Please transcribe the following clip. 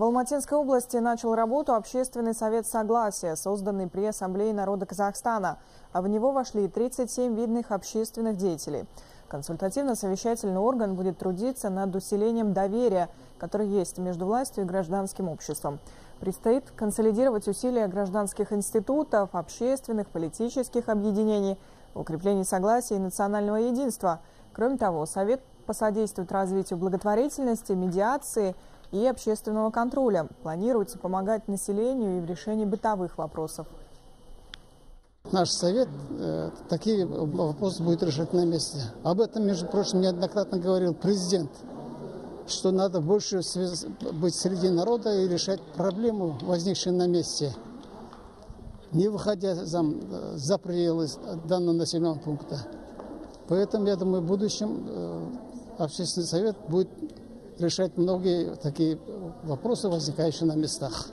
В Алматинской области начал работу Общественный совет согласия, созданный при Ассамблее народа Казахстана. А в него вошли 37 видных общественных деятелей. Консультативно-совещательный орган будет трудиться над усилением доверия, которое есть между властью и гражданским обществом. Предстоит консолидировать усилия гражданских институтов, общественных, политических объединений, укреплении согласия и национального единства. Кроме того, Совет посодействует развитию благотворительности, медиации – и общественного контроля. Планируется помогать населению и в решении бытовых вопросов. Наш совет э, такие вопросы будет решать на месте. Об этом, между прочим, неоднократно говорил президент, что надо больше быть среди народа и решать проблему, возникшую на месте, не выходя за, за пределы данного населенного пункта. Поэтому, я думаю, в будущем э, общественный совет будет решать многие такие вопросы, возникающие на местах.